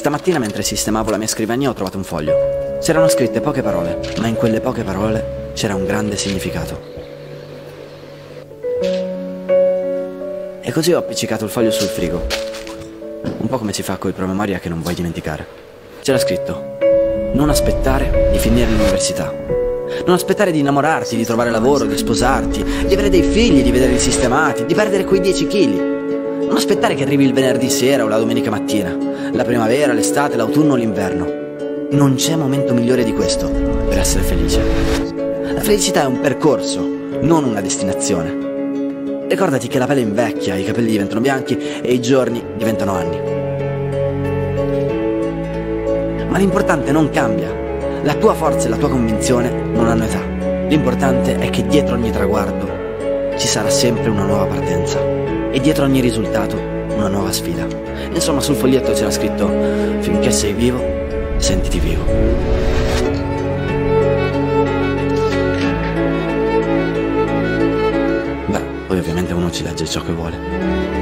Stamattina mentre sistemavo la mia scrivania ho trovato un foglio. C'erano scritte poche parole, ma in quelle poche parole c'era un grande significato. E così ho appiccicato il foglio sul frigo. Un po' come si fa coi promemoria che non vuoi dimenticare. C'era scritto: Non aspettare di finire l'università. Non aspettare di innamorarti, di trovare lavoro, di sposarti, di avere dei figli, di vederli sistemati, di perdere quei 10 kg. Non aspettare che arrivi il venerdì sera o la domenica mattina, la primavera, l'estate, l'autunno o l'inverno. Non c'è momento migliore di questo per essere felice. La felicità è un percorso, non una destinazione. Ricordati che la pelle invecchia, i capelli diventano bianchi e i giorni diventano anni. Ma l'importante non cambia. La tua forza e la tua convinzione non hanno età. L'importante è che dietro ogni traguardo ci sarà sempre una nuova partenza e dietro ogni risultato una nuova sfida. Insomma, sul foglietto c'era scritto finché sei vivo, sentiti vivo. Beh, poi ovviamente uno ci legge ciò che vuole.